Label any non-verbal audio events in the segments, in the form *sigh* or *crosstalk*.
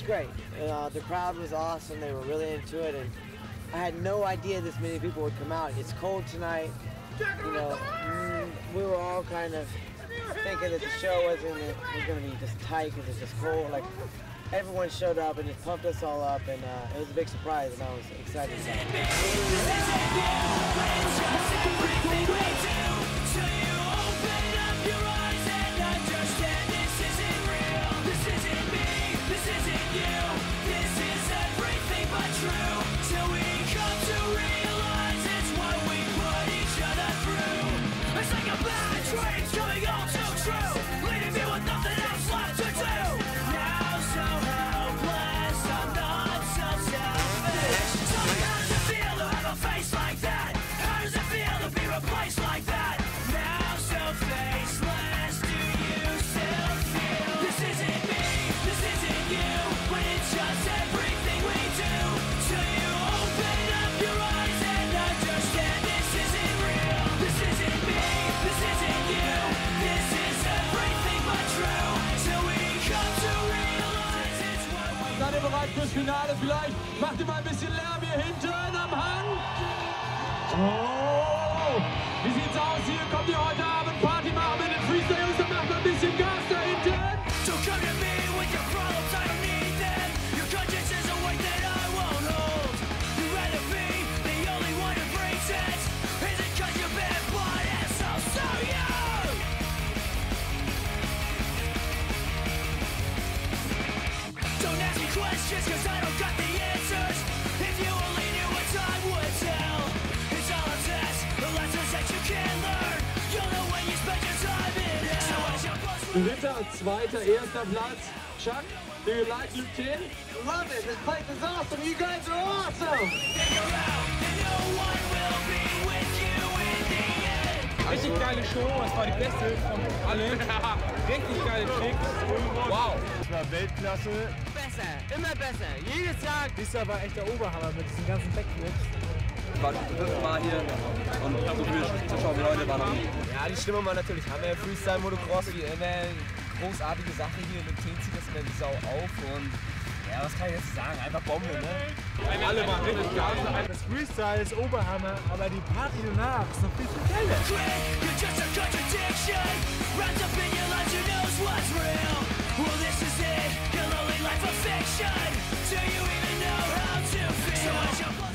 great. Uh, the crowd was awesome. They were really into it, and I had no idea this many people would come out. It's cold tonight. You know, mm, we were all kind of thinking that the show wasn't was going to be just tight because it's just cold. Like everyone showed up and just pumped us all up, and uh, it was a big surprise, and I was excited. Finale? Vielleicht macht ihr mal ein bisschen Lärm hier hinten am Hang. Oh, wie sieht's aus hier? Kommt ihr heute Abend Party machen Dritter, zweiter, erster Platz. Chuck, do you like 10? Love it. This place is awesome. You guys are awesome. Richtig geile Show, es war die beste von allen. *laughs* Richtig geile Tricks. Wow. Das war Weltklasse. Besser, immer besser. Jedes Jahr. Dies Jahr war echt der Oberhammer mit diesen ganzen Backflips. war Mal hier und so viele Zuschauer wie heute waren noch nie. Ja, die Stimmung war natürlich Hammer. Freestyle Motocross wie immer. Großartige Sache hier. Mit 10 zieht das immer die Sau auf und ja, was kann ich jetzt sagen? Einfach Bombe, ne? Alle waren richtig geil. Das Freestyle ist Oberhammer, aber die Party danach ist noch viel, viel geiler.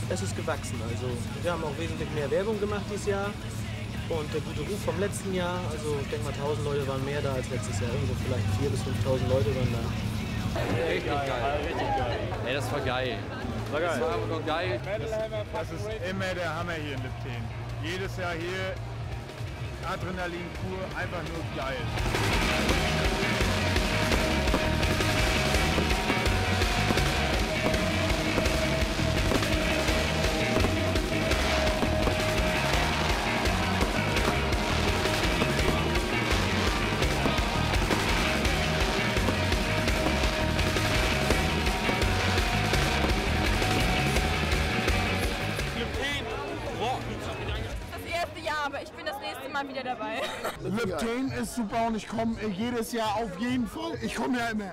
Es ist gewachsen, also wir haben auch wesentlich mehr Werbung gemacht dieses Jahr. Und der gute Ruf vom letzten Jahr, also ich denke mal 1000 Leute waren mehr da als letztes Jahr. Irgendwo vielleicht 4.000 bis 5.000 Leute waren da. Richtig geil. Richtig geil. Ey, das war geil. War Das geil. war einfach nur geil. Das ist immer der Hammer hier in Lipten. Jedes Jahr hier Adrenalin pur, einfach nur geil. Dabei. Lipton ist super und ich komme jedes Jahr auf jeden Fall. Ich komme ja immer.